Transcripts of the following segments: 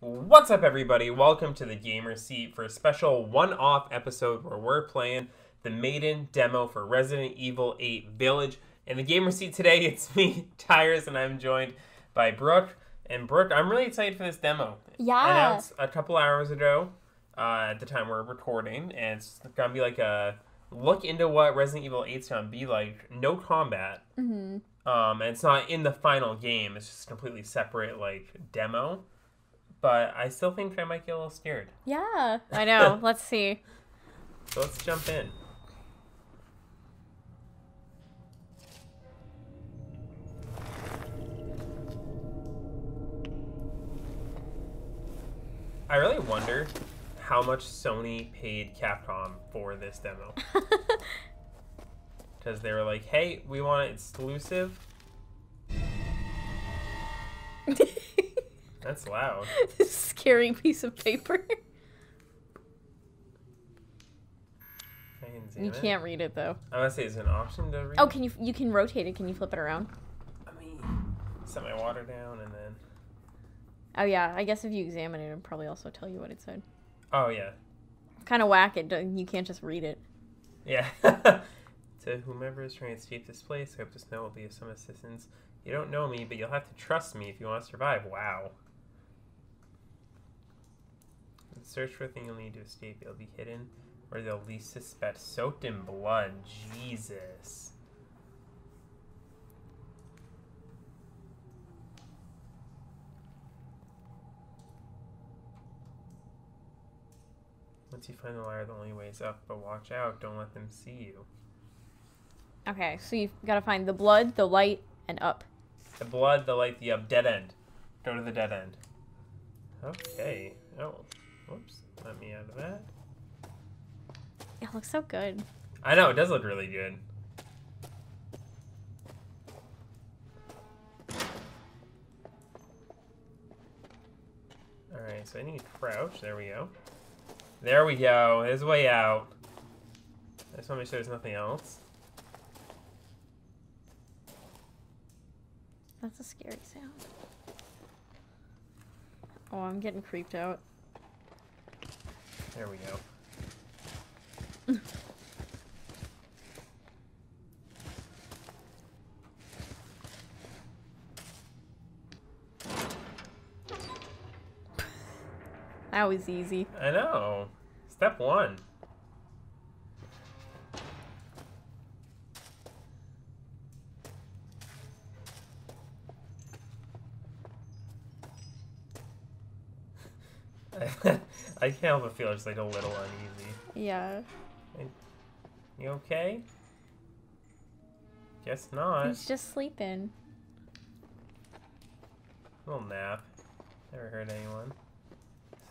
What's up, everybody? Welcome to the Gamer Seat for a special one off episode where we're playing the Maiden demo for Resident Evil 8 Village. In the Gamer Seat today, it's me, Tyrus, and I'm joined by Brooke. And Brooke, I'm really excited for this demo. Yeah. Announced a couple hours ago uh, at the time we're recording, and it's gonna be like a look into what Resident Evil 8's gonna be like. No combat. Mm-hmm. Um, and it's not in the final game. It's just completely separate, like demo. But I still think I might get a little scared. Yeah. I know. Let's see. So let's jump in. I really wonder how much Sony paid Capcom for this demo. Because they were like, hey, we want it exclusive. That's loud. this scary piece of paper. I can zoom You it. can't read it though. I to say, is it an option to read? Oh, can you? You can rotate it. Can you flip it around? I mean, set my water down and then. Oh yeah. I guess if you examine it, it'll probably also tell you what it said. Oh yeah, Kind of whack it. You can't just read it. yeah. to whomever is trying to escape this place, I hope this note will be of some assistance. You don't know me, but you'll have to trust me if you want to survive. Wow. Search for a thing you'll need to escape. It'll be hidden where they'll least suspect. Soaked in blood. Jesus. Once you find the ladder, the only way is up. But watch out! Don't let them see you. Okay. So you've got to find the blood, the light, and up. The blood, the light, the up. Dead end. Go to the dead end. Okay. Oh. Whoops. Let me out of that. It looks so good. I know, it does look really good. Alright, so I need to crouch. There we go. There we go. There's a way out. I just want to make sure there's nothing else. That's a scary sound. Oh, I'm getting creeped out. There we go. That was easy. I know. Step one. I can't help but feel just like a little uneasy. Yeah. You okay? Guess not. He's just sleeping. little nap. Never hurt anyone.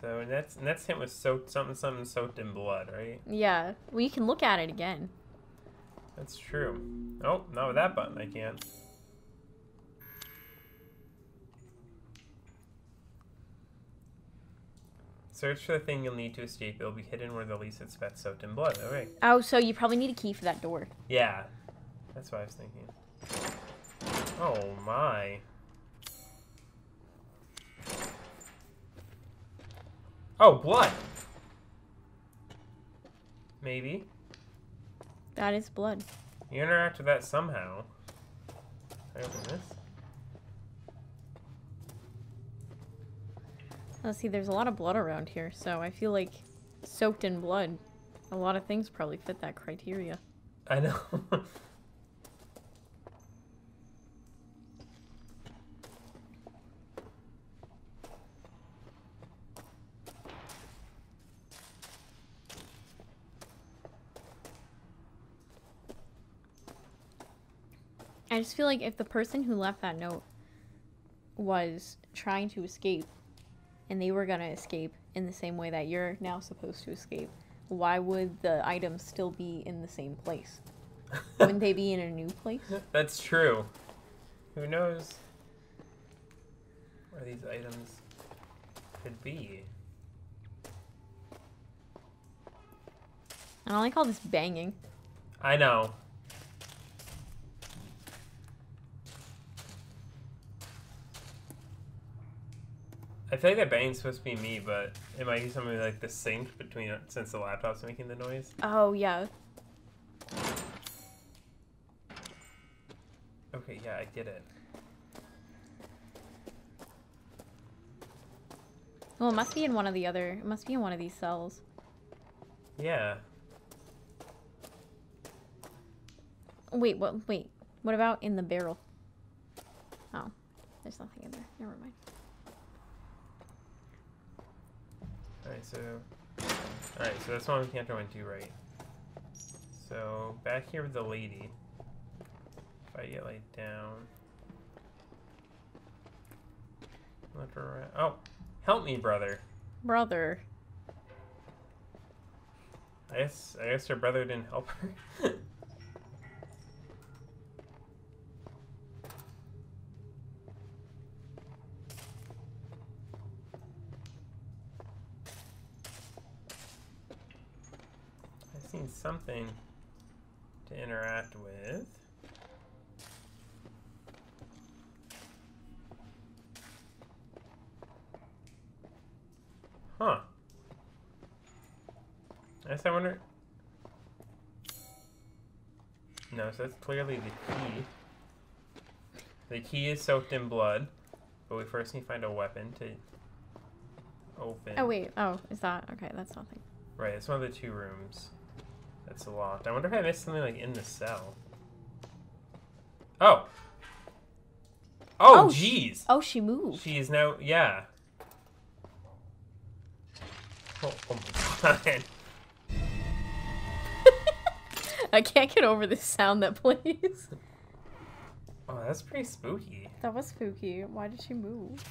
So Net's Net's hint was soaked something something soaked in blood, right? Yeah. Well, you can look at it again. That's true. Oh, not with that button I can't. Search for the thing you'll need to escape. It'll be hidden where the least expect soaked in blood. Okay. Oh, so you probably need a key for that door. Yeah. That's what I was thinking. Oh my. Oh, blood! Maybe. That is blood. You interact with that somehow. I open this? Let's see, there's a lot of blood around here, so I feel like soaked in blood. A lot of things probably fit that criteria. I know. I just feel like if the person who left that note was trying to escape and they were gonna escape in the same way that you're now supposed to escape, why would the items still be in the same place? Wouldn't they be in a new place? That's true. Who knows where these items could be? I don't like all this banging. I know. I feel like that bang's supposed to be me, but it might be something like the sync between since the laptop's making the noise. Oh yeah. Okay, yeah, I get it. Well, it must be in one of the other. It must be in one of these cells. Yeah. Wait, what? Wait. What about in the barrel? Oh, there's nothing in there. Never mind. Alright, so. Alright, so that's one we can't go into, right? So, back here with the lady. If I get, like, down. Look around. Oh! Help me, brother! Brother. I guess, I guess her brother didn't help her. I've something to interact with. Huh. I guess I wonder. No, so that's clearly the key. The key is soaked in blood, but we first need to find a weapon to open. Oh wait. Oh, is that okay? That's nothing. Right, it's one of the two rooms that's a locked. I wonder if I missed something like in the cell. Oh. Oh, Oh, jeez. Oh, she moved. She is now, yeah. Oh, oh my god. I can't get over the sound that plays. Oh, that's pretty spooky. That was spooky. Why did she move?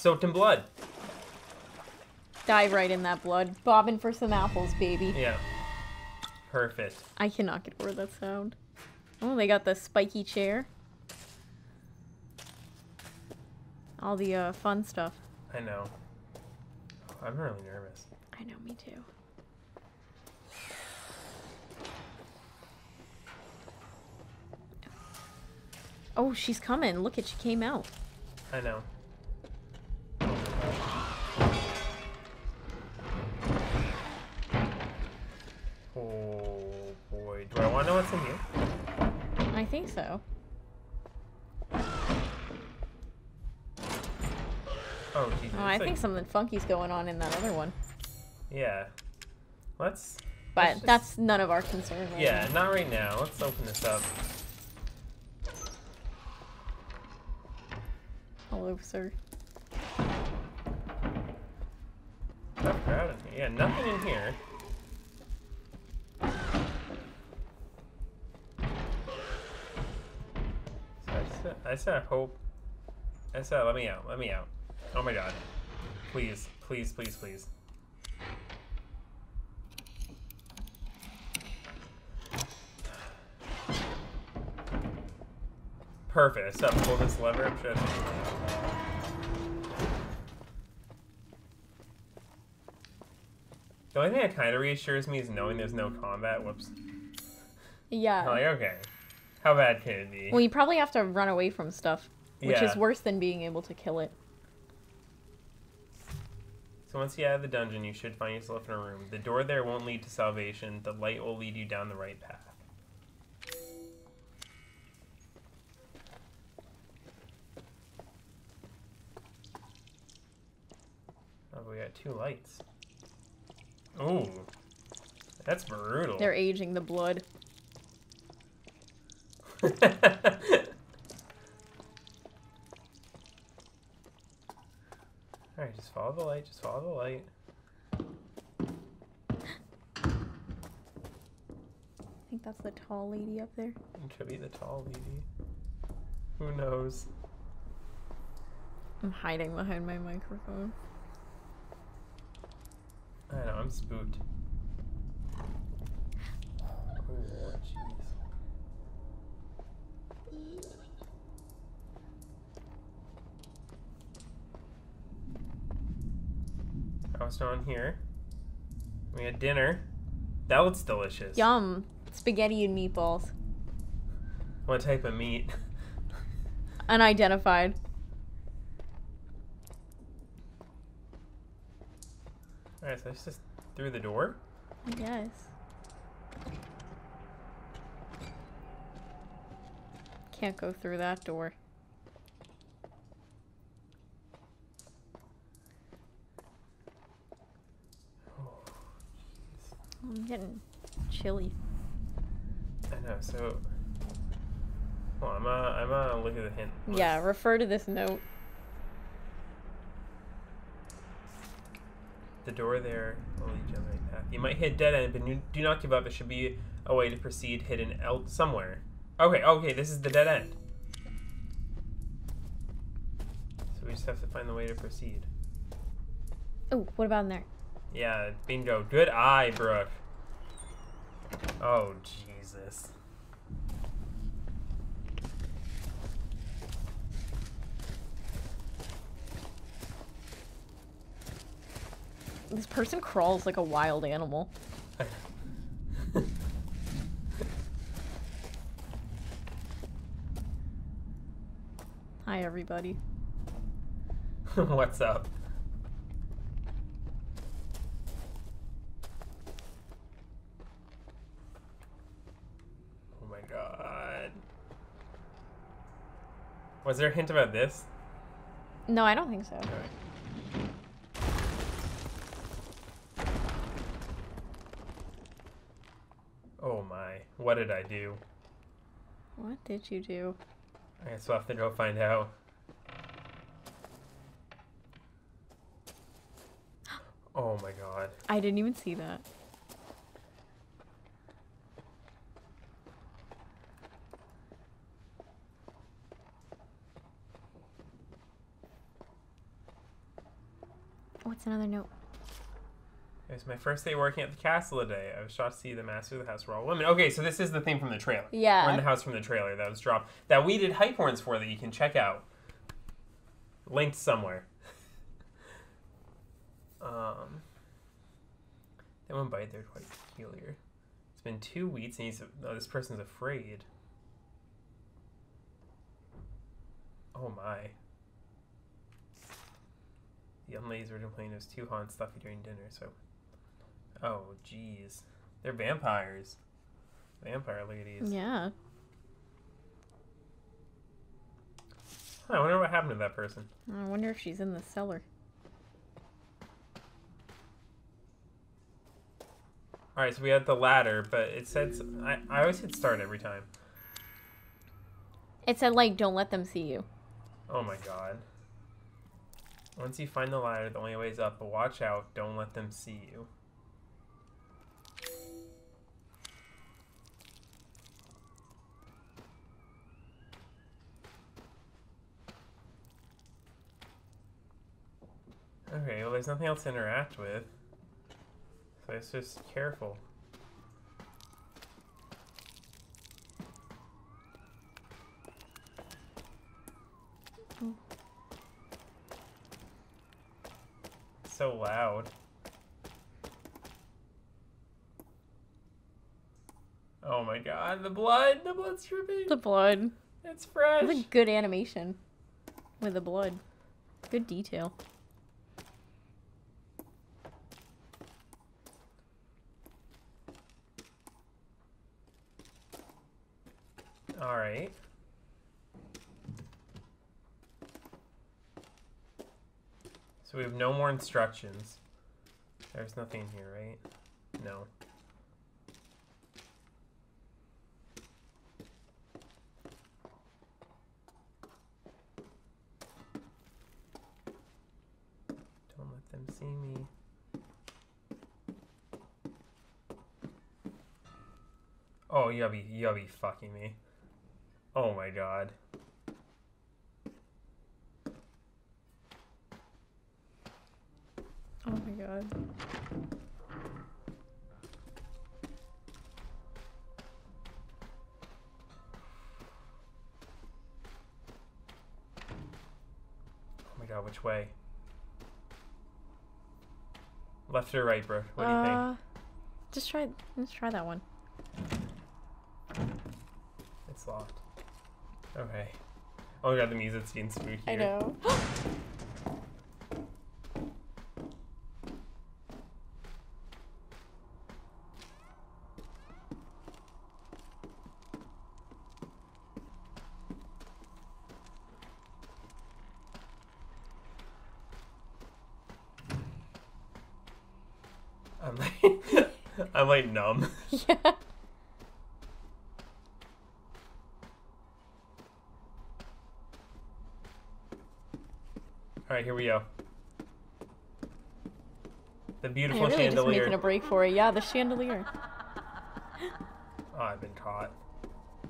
Soaked in blood. Dive right in that blood. Bobbing for some apples, baby. Yeah. Perfect. I cannot get over that sound. Oh, they got the spiky chair. All the uh, fun stuff. I know. I'm really nervous. I know, me too. Oh, she's coming. Look at she came out. I know. So. Oh, Jesus. Oh, I it's think something funky's going on in that other one. Yeah. Let's. But Let's just- that's none of our concern. Right Yeah, now. not right now. Let's open this up. Hello, sir. Tough crowd in here. Yeah, nothing in here. I said, I hope. I said, let me out. Let me out. Oh my god. Please, please, please, please. Perfect. So pull this lever up. Just. The only thing that kind of reassures me is knowing there's no combat. Whoops. Yeah. I'm Like, okay. How bad can it be? Well, you probably have to run away from stuff, which Yeah. is worse than being able to kill it. So once you out of the dungeon, you should find yourself in a room. The door there won't lead to salvation. The light will lead you down the right path. Oh, we got two lights. Ooh. That's brutal. They're aging the blood. Alright, just follow the light, just follow the light. I think that's the tall lady up there. It could be the tall lady. Who knows? I'm hiding behind my microphone. I know, I'm spooked. Oh, jeez. I was on here. We had dinner. That looks delicious. Yum. Spaghetti and meatballs. What type of meat? Unidentified. Alright, so I just through the door? I guess. Can't go through that door. I'm getting chilly. I know, so. Well, I'm gonna, I'm gonna look at the hint. Yeah, refer to this note. The door there will lead you on the right path. You might hit dead end, but do not give up. It should be a way to proceed hidden el- somewhere. Okay, okay, this is the dead end. So we just have to find the way to proceed. Oh, what about in there? Yeah, bingo. Good eye, Brooke. Oh, Jesus. This person crawls like a wild animal. Hi, everybody. What's up? Oh my god. Was there a hint about this? No, I don't think so. Oh my. What did I do? What did you do? I guess we'll have to go find out. Oh my god. I didn't even see that. What's another note? It was my first day working at the castle today. I was shocked to see the master of the house were all women. Okay, so this is the thing from the trailer. Yeah. Or in the house from the trailer that was dropped. That we did hype horns for that you can check out. Linked somewhere. um, that one bite there quite peculiar. It's been two weeks and he's oh, this person's afraid. Oh my. The young ladies were complaining it was too hot and stuffy during dinner, so Oh jeez. They're vampires. Vampire ladies. Yeah. I wonder what happened to that person. I wonder if she's in the cellar. Alright, so we had the ladder, but it said I, I always hit start every time. It said, like, don't let them see you. Oh my god. Once you find the ladder, the only way is up, but watch out, don't let them see you. Okay, well there's nothing else to interact with. So it's just careful. so loud. Oh my god, the blood! The blood's dripping! The blood. It's fresh! That's a good animation with the blood. Good detail. Alright. So we have no more instructions. There's nothing here, right? No. Don't let them see me. Oh, you gotta be, you gotta be fucking me. Oh my god. Oh my god. Oh my god, which way? Left or right, bro? What do you think? Uh, Just try. Let's try that one. It's locked. Okay. Oh my god, the music's getting spooky. I know. I'm like, I'm like numb. yeah. Right, here we go. The beautiful really just chandelier. making a break for it. Yeah, the chandelier. Oh, I've been caught.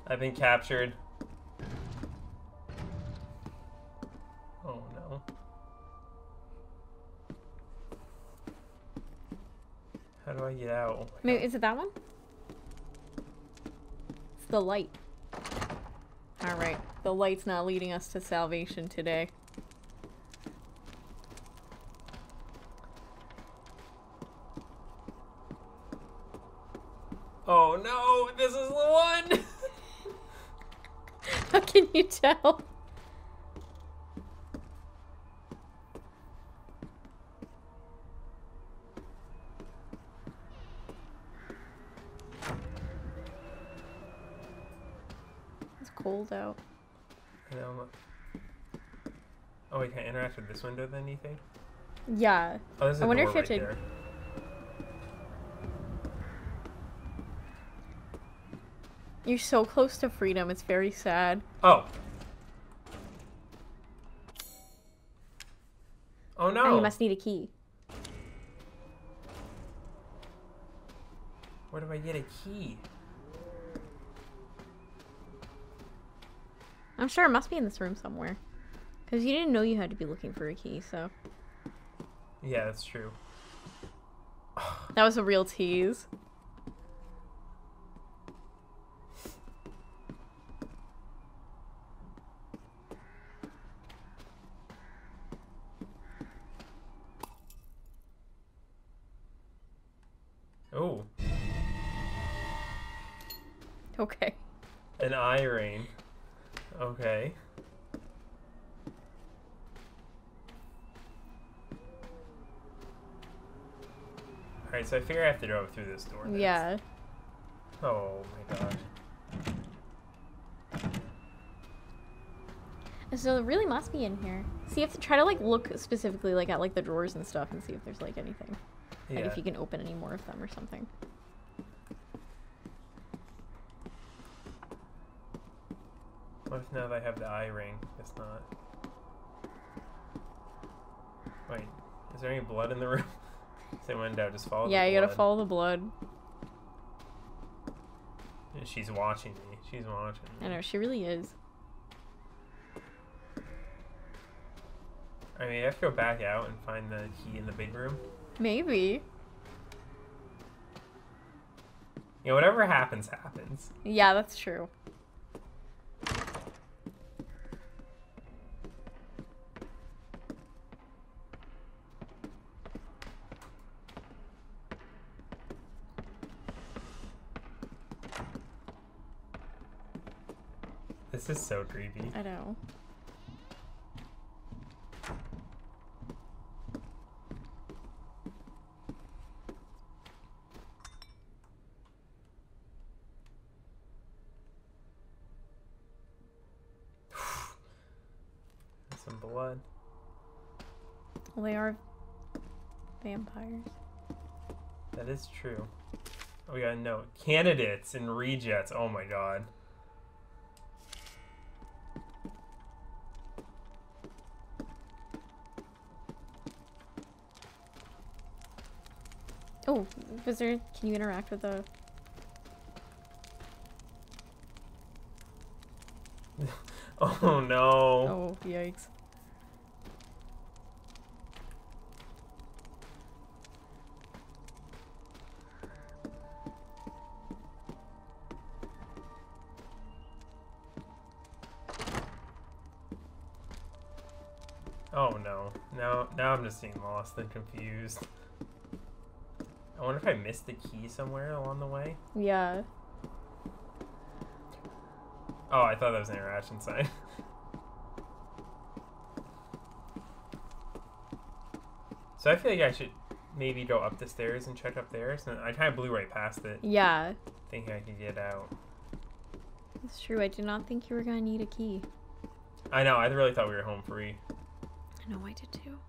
I've been captured. Oh no. How do I get out? Oh Maybe is it that one? It's the light. All right, the light's not leading us to salvation today. Oh no, this is the one! How can you tell? It's cold out. Oh, I know. Oh, we can't interact with this window then, you think? Yeah. Oh, I wonder if you right have to- there. You're so close to freedom. It's very sad. Oh. Oh no. Oh, you must need a key. Where do I get a key? I'm sure it must be in this room somewhere. Because you didn't know you had to be looking for a key, so. Yeah, that's true. That was a real tease. Oh, Okay. an eye ring. Okay. Alright, so I figure I have to go through this door. next. Yeah. Oh my gosh. So it really must be in here. See, you have to try to like look specifically like at like the drawers and stuff and see if there's like anything. Like Yeah. if you can open any more of them or something. What if now that I have the eye ring, it's not? Wait, is there any blood in the room? Say doubt, just follow. yeah, you gotta follow the blood. Yeah, She's watching me. She's watching. Me. I know she really is. I mean, I have to go back out and find the key in the big room. Maybe. You know, whatever happens, happens. Yeah, that's true. This is so creepy. I know. Some blood. Well, they are vampires. That is true. Oh, we got a note. Candidates and rejects. Oh my god. Oh, there? Can you interact with the? Oh no. Oh, yikes! Oh no. Now now I'm just being lost and confused. I wonder if I missed the key somewhere along the way. Yeah. Oh, I thought that was an interaction sign. so I feel like I should maybe go up the stairs and check up there. So I kind of blew right past it, Yeah. thinking I could get out. It's true. I did not think you were gonna need a key. I know. I really thought we were home free. I know I did too.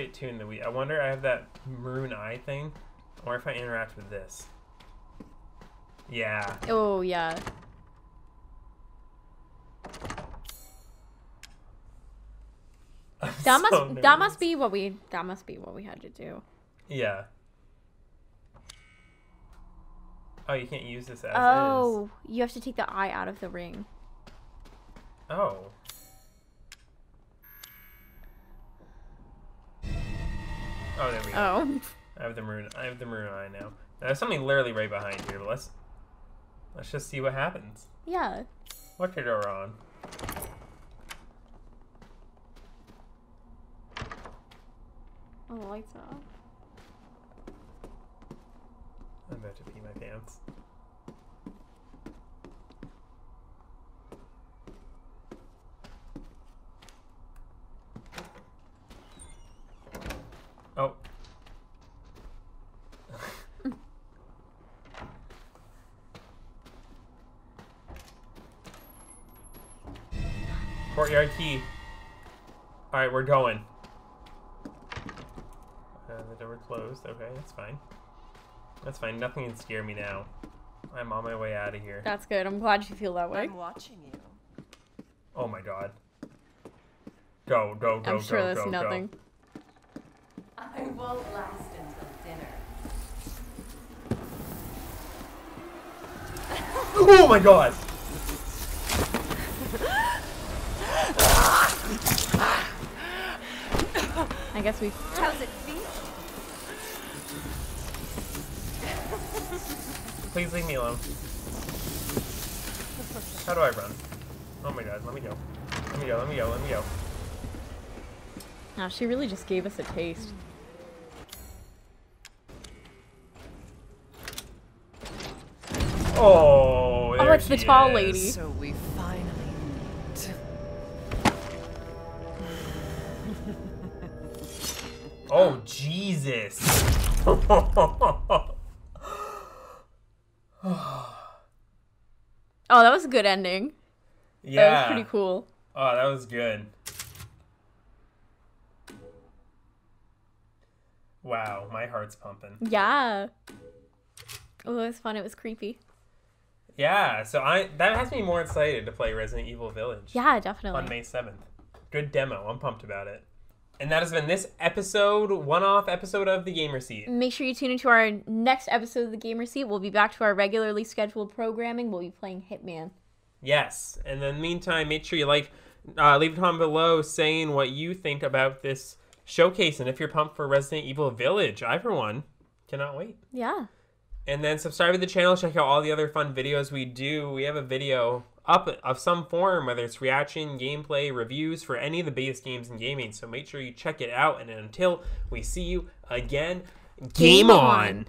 We get the we I wonder. I have that maroon eye thing. Or if I interact with this. Yeah. Oh yeah. I'm That must so that must be what we that must be what we had to do. Yeah. Oh, you can't use this as is. Oh, you have to take the eye out of the ring. Oh. Oh, there we go. Oh. I have the maroon. I have the maroon eye now. There's something literally right behind here. But let's let's just see what happens. Yeah. What could go wrong? Oh, the lights are off. I'm about to pee my pants. Oh. Courtyard key. Alright, we're going. Uh, the door closed. Okay, that's fine. That's fine. Nothing can scare me now. I'm on my way out of here. That's good. I'm glad you feel that way. I'm watching you. Oh my god. Go, go, go, I'm go, sure that's go, go. nothing. I won't last until dinner. Oh my god! I guess we. How's it feel? Please leave me alone. How do I run? Oh my god, let me go. Let me go, let me go, let me go. Oh, she really just gave us a taste. Oh, Oh, there it's the tall is. lady. So Jesus. Oh, that was a good ending. yeah. That was pretty cool. Oh, that was good. Wow, my heart's pumping. Yeah. Oh, it was fun. It was creepy. Yeah, so I that has me more excited to play Resident Evil Village Yeah, definitely. on. May 7th. Good demo. I'm pumped about it. And that has been this episode, one-off episode of the Gamer Seat. Make sure you tune into our next episode of the Gamer Seat. We'll be back to our regularly scheduled programming. We'll be playing Hitman. Yes. And in the meantime, make sure you like, uh, leave a comment below saying what you think about this showcase and if you're pumped for Resident Evil Village. I, for one, cannot wait. Yeah. And then subscribe to the channel. Check out all the other fun videos we do. We have a video up of some form, whether it's reaction, gameplay, reviews for any of the biggest games in gaming. So make sure you check it out. And until we see you again, game, Game on. on.